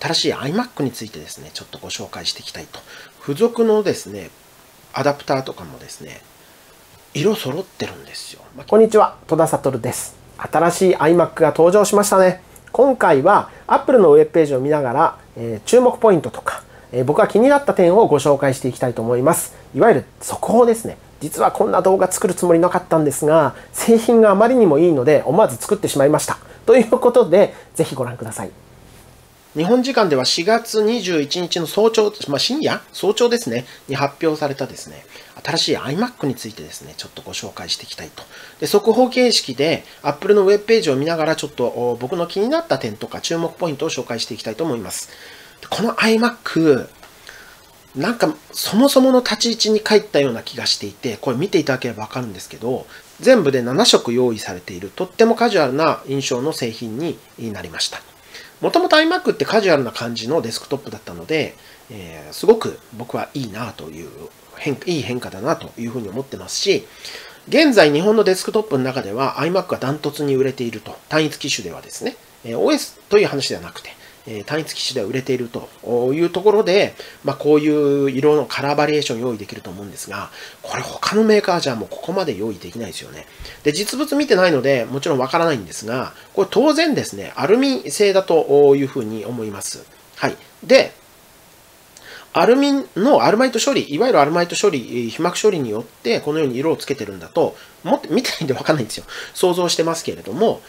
新しい iMac についてですね、ちょっとご紹介していきたいと。付属のですね、アダプターとかもですね、色揃ってるんですよ。まこんにちは、戸田悟です。新しい iMac が登場しましたね。今回は Apple のウェブページを見ながら、えー、注目ポイントとか、えー、僕が気になった点をご紹介していきたいと思います。いわゆる速報ですね。実はこんな動画作るつもりなかったんですが、製品があまりにもいいので思わず作ってしまいました。ということで、ぜひご覧ください。日本時間では4月21日の早朝、まあ、深夜早朝ですね、に発表されたですね、新しい iMac についてですね、ちょっとご紹介していきたいと。で、速報形式で Apple のウェブページを見ながらちょっと僕の気になった点とか注目ポイントを紹介していきたいと思います。この iMac、なんかそもそもの立ち位置に帰ったような気がしていて、これ見ていただければわかるんですけど、全部で7色用意されている、とってもカジュアルな印象の製品になりました。もともと iMac ってカジュアルな感じのデスクトップだったので、えー、すごく僕はいいなという変、いい変化だなというふうに思ってますし、現在日本のデスクトップの中では iMac がダントツに売れていると、単一機種ではですね、OS という話ではなくて、え単一機種では売れているというところで、まあ、こういう色のカラーバリエーション用意できると思うんですが、これ他のメーカーじゃもうここまで用意できないですよね。で、実物見てないので、もちろんわからないんですが、これ当然ですね、アルミ製だというふうに思います。はい。で、アルミのアルマイト処理、いわゆるアルマイト処理、被膜処理によって、このように色をつけてるんだと、もって見てないんでわかんないんですよ。想像してますけれども、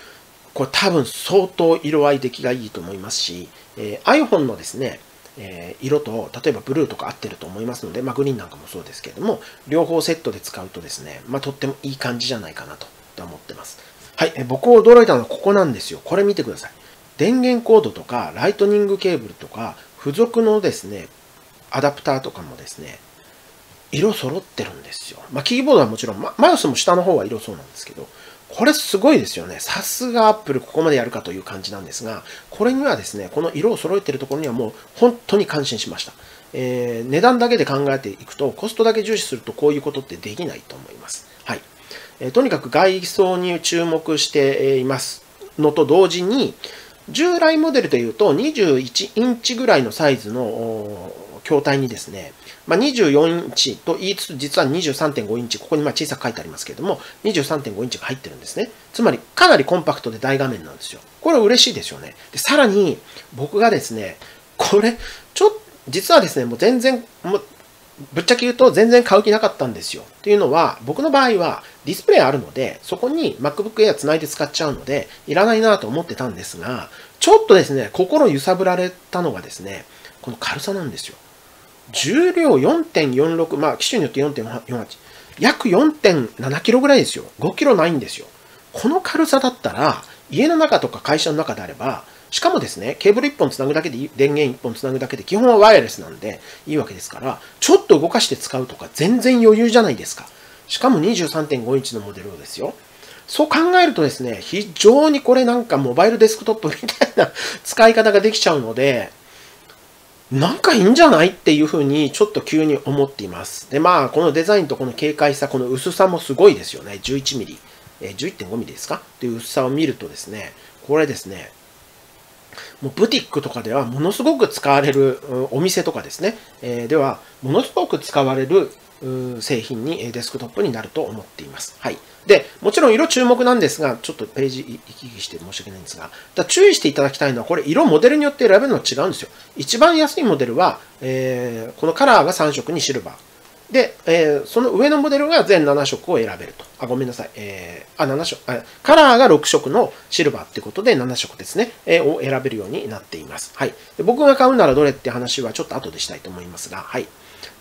これ多分相当色合い出来がいいと思いますし、えー、iPhone のですね、えー、色と、例えばブルーとか合ってると思いますので、まあ、グリーンなんかもそうですけれども、両方セットで使うとですね、まあ、とってもいい感じじゃないかなと思ってます。はい、えー、僕驚いたのはここなんですよ。これ見てください。電源コードとか、ライトニングケーブルとか、付属のですね、アダプターとかもですね、色揃ってるんですよ。まあ、キーボードはもちろん、ま、マウスも下の方は色そうなんですけど、これすごいですよね。さすがアップルここまでやるかという感じなんですが、これにはですね、この色を揃えてるところにはもう本当に感心しました。えー、値段だけで考えていくと、コストだけ重視するとこういうことってできないと思います。はい。えー、とにかく外装に注目していますのと同時に、従来モデルというと21インチぐらいのサイズの筐体にですね、まあ、24インチと言いつつ、実は23.5インチ、ここにま小さく書いてありますけれども、23.5インチが入ってるんですね。つまり、かなりコンパクトで大画面なんですよ。これ嬉しいですよね。で、さらに、僕がですね、これ、ちょっと、実はですね、もう全然、もうぶっちゃけ言うと全然買う気なかったんですよ。っていうのは、僕の場合はディスプレイあるので、そこに MacBook Air 繋いで使っちゃうので、いらないなと思ってたんですが、ちょっとですね、心揺さぶられたのがですね、この軽さなんですよ。重量4.46、まあ、機種によって4.48、約4.7キロぐらいですよ。5キロないんですよ。この軽さだったら、家の中とか会社の中であれば、しかもですね、ケーブル1本つなぐだけで、電源1本つなぐだけで、基本はワイヤレスなんでいいわけですから、ちょっと動かして使うとか全然余裕じゃないですか。しかも23.5インチのモデルをですよ。そう考えるとですね、非常にこれなんかモバイルデスクトップみたいな 使い方ができちゃうので、なんかいいんじゃないっていうふうにちょっと急に思っています。で、まあ、このデザインとこの軽快さ、この薄さもすごいですよね。11 m m、えー、11.5 m m ですか？っていう薄さを見るとですね、これですね、もうブティックとかではものすごく使われるお店とかですね、え、ではものすごく使われる製品にデスクトップになると思っています。はい。で、もちろん色注目なんですが、ちょっとページ行き来して申し訳ないんですが、だ注意していただきたいのは、これ色モデルによって選べるのは違うんですよ。一番安いモデルは、えー、このカラーが3色にシルバー。で、えー、その上のモデルが全7色を選べると。あ、ごめんなさい。えー、あ、7色あ、カラーが6色のシルバーってことで7色ですね、えー、を選べるようになっています。はいで。僕が買うならどれって話はちょっと後でしたいと思いますが、はい。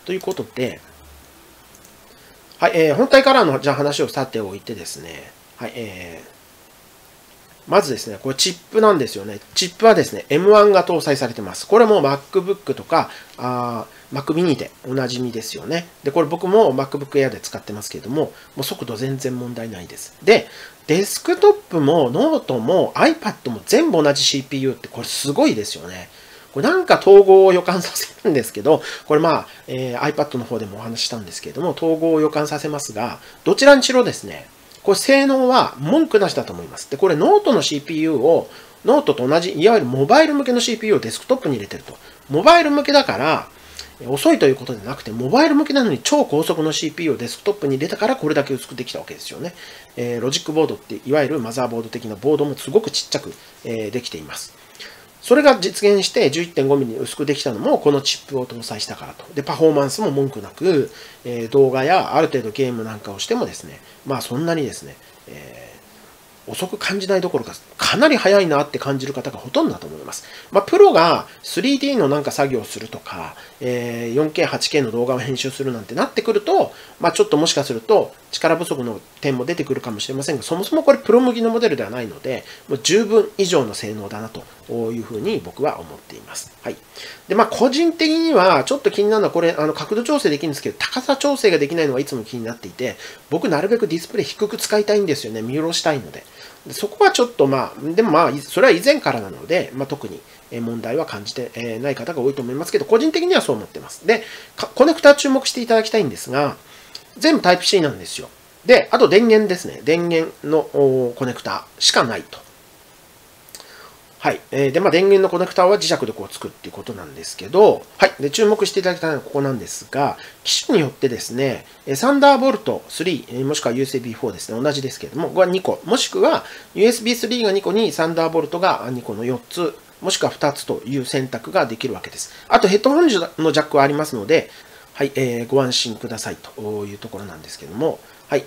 ということで、はい、えー、本体カラーのじゃ話をさておいてですね、はい、えー、まずですね、これチップなんですよね。チップはですね、M1 が搭載されてます。これも MacBook とか、あ Mac mini でおなじみですよね。で、これ僕も MacBook Air で使ってますけれども、もう速度全然問題ないです。で、デスクトップもノートも iPad も全部同じ CPU ってこれすごいですよね。これなんか統合を予感させるんですけど、これまあ、えー、iPad の方でもお話したんですけれども、統合を予感させますが、どちらにしろですね、これ性能は文句なしだと思います。で、これノートの CPU をノートと同じ、いわゆるモバイル向けの CPU をデスクトップに入れてると。モバイル向けだから、遅いということでなくて、モバイル向けなのに超高速の CPU をデスクトップに入れたからこれだけ薄くできたわけですよね。えー、ロジックボードっていわゆるマザーボード的なボードもすごくちっちゃく、えー、できています。それが実現して 11.5mm に薄くできたのもこのチップを搭載したからと。で、パフォーマンスも文句なく、えー、動画やある程度ゲームなんかをしてもですね、まあそんなにですね、えー遅く感じないどころか、かなり早いなって感じる方がほとんどだと思います。まあ、プロが 3D のなんか作業をするとか、えー、4K、8K の動画を編集するなんてなってくると、まあ、ちょっともしかすると力不足の点も出てくるかもしれませんが、そもそもこれプロ向きのモデルではないので、もう十分以上の性能だなというふうに僕は思っています。はい。で、まあ、個人的にはちょっと気になるのは、これ、あの、角度調整できるんですけど、高さ調整ができないのがいつも気になっていて、僕なるべくディスプレイ低く使いたいんですよね。見下ろしたいので。そこはちょっとまあ、でもまあ、それは以前からなので、まあ、特に問題は感じてない方が多いと思いますけど、個人的にはそう思ってます。で、コネクタ注目していただきたいんですが、全部タイプ C なんですよ。で、あと電源ですね。電源のコネクタしかないと。はい。えー、で、まあ、電源のコネクターは磁石でこうつくっていうことなんですけど、はい。で、注目していただきたいのはここなんですが、機種によってですね、サンダーボルト3、もしくは USB4 ですね、同じですけれども、これは2個、もしくは USB3 が2個にサンダーボルトが2個の4つ、もしくは2つという選択ができるわけです。あとヘッドホンのジャックはありますので、はい、えー、ご安心くださいというところなんですけども、はい。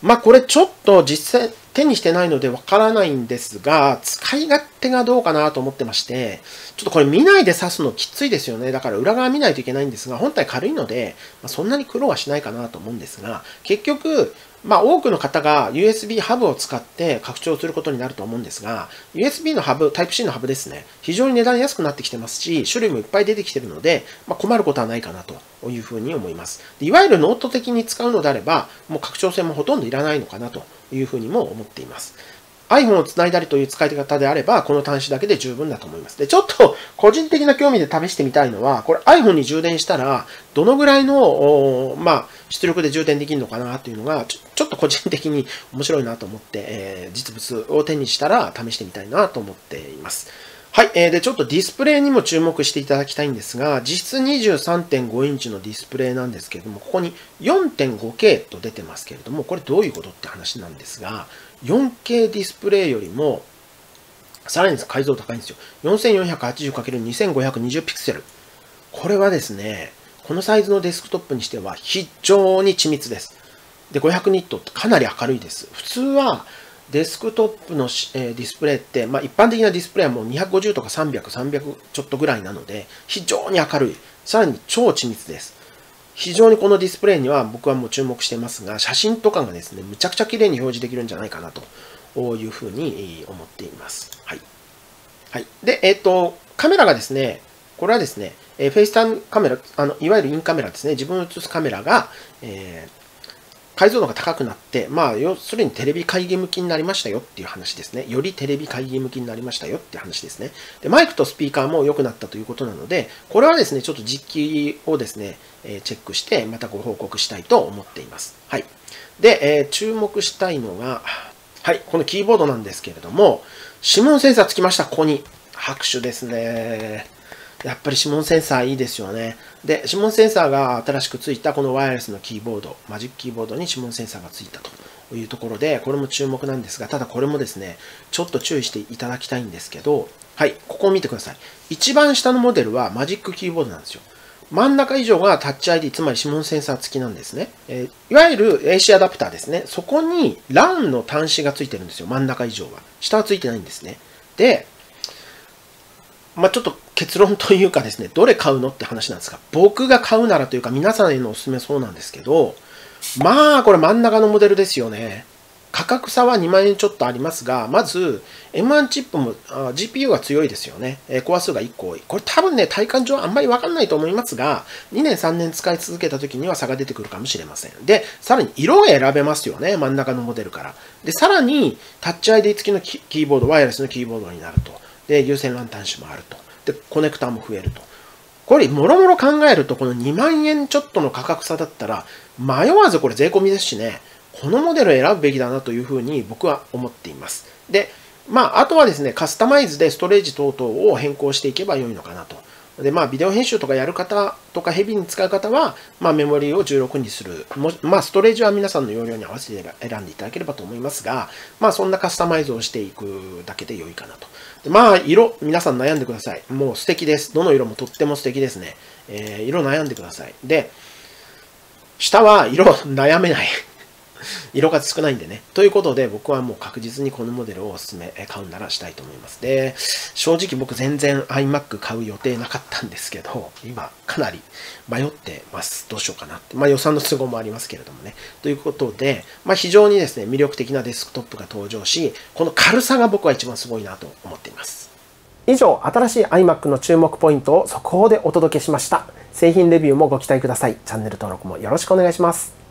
まあこれちょっと実際手にしてないのでわからないんですが、使い勝手がどうかなと思ってまして、ちょっとこれ見ないで挿すのきついですよね。だから裏側見ないといけないんですが、本体軽いので、ま、そんなに苦労はしないかなと思うんですが、結局、まあ多くの方が USB ハブを使って拡張することになると思うんですが、USB のハブ、Type-C のハブですね、非常に値段安くなってきてますし、種類もいっぱい出てきてるので、まあ、困ることはないかなというふうに思いますで。いわゆるノート的に使うのであれば、もう拡張性もほとんどいらないのかなというふうにも思っています。iPhone をつないだりという使い方であれば、この端子だけで十分だと思います。で、ちょっと個人的な興味で試してみたいのは、これ iPhone に充電したら、どのぐらいの、まあ、出力で充電できるのかなというのがちょ、ちょっと個人的に面白いなと思って、えー、実物を手にしたら試してみたいなと思っています。はい。えー、で、ちょっとディスプレイにも注目していただきたいんですが、実質23.5インチのディスプレイなんですけれども、ここに 4.5K と出てますけれども、これどういうことって話なんですが、4K ディスプレイよりも、さらに解像度高いんですよ。4480×2520 ピクセル。これはですね、このサイズのデスクトップにしては非常に緻密です。で、500ニットってかなり明るいです。普通はデスクトップの、え、ディスプレイって、まあ、一般的なディスプレイはもう250とか300、300ちょっとぐらいなので、非常に明るい。さらに超緻密です。非常にこのディスプレイには僕はもう注目してますが、写真とかがですね、むちゃくちゃ綺麗に表示できるんじゃないかなというふうに思っています。はい。はい。で、えっ、ー、と、カメラがですね、これはですね、え、 FaceTime カメラ、あの、いわゆるインカメラですね、自分を映すカメラが、えー、解像度が高くなって、まあ、要するにテレビ会議向きになりましたよっていう話ですね。よりテレビ会議向きになりましたよっていう話ですね。で、マイクとスピーカーも良くなったということなので、これはですね、ちょっと実機をですね、えチェックして、またご報告したいと思っています。はい。で、えー、注目したいのが、はい、このキーボードなんですけれども、指紋センサーつきました、ここに。拍手ですね。やっぱり指紋センサーいいですよね。で、指紋センサーが新しくついたこのワイヤレスのキーボード、マジックキーボードに指紋センサーがついたというところで、これも注目なんですが、ただこれもですね、ちょっと注意していただきたいんですけど、はい、ここを見てください。一番下のモデルはマジックキーボードなんですよ。真ん中以上がタッチ ID、つまり指紋センサー付きなんですね。えー、いわゆる AC アダプターですね。そこに LAN の端子が付いてるんですよ。真ん中以上は。下は付いてないんですね。で、まあ、ちょっと結論というかですね、どれ買うのって話なんですが、僕が買うならというか皆さんへのおすすめそうなんですけど、まあこれ真ん中のモデルですよね。価格差は2万円ちょっとありますが、まず M1 チップも GPU が強いですよね。えコア数が1個多い。これ多分ね、体感上あんまりわかんないと思いますが、2年3年使い続けた時には差が出てくるかもしれません。で、さらに色が選べますよね。真ん中のモデルから。で、さらにタッチ ID 付きのキーボード、ワイヤレスのキーボードになると。で、有線 LAN 端子もあると。で、コネクターも増えると。これ、もろもろ考えると、この2万円ちょっとの価格差だったら、迷わずこれ税込みですしね、このモデルを選ぶべきだなというふうに僕は思っています。で、まあ、あとはですね、カスタマイズでストレージ等々を変更していけば良いのかなと。で、まあ、ビデオ編集とかやる方とかヘビーに使う方は、まあ、メモリーを16にする。もまあ、ストレージは皆さんの容量に合わせて選んでいただければと思いますが、まあ、そんなカスタマイズをしていくだけで良いかなと。まあ、色、皆さん悩んでください。もう素敵です。どの色もとっても素敵ですね。えー、色悩んでください。で、下は色悩めない。色が少ないんでね。ということで、僕はもう確実にこのモデルをお勧め、買うならしたいと思います。で、正直僕全然 iMac 買う予定なかったんですけど、今かなり迷ってます。どうしようかなって。まあ予算の都合もありますけれどもね。ということで、まあ非常にですね、魅力的なデスクトップが登場し、この軽さが僕は一番すごいなと思っています。以上、新しい iMac の注目ポイントを速報でお届けしました。製品レビューもご期待ください。チャンネル登録もよろしくお願いします。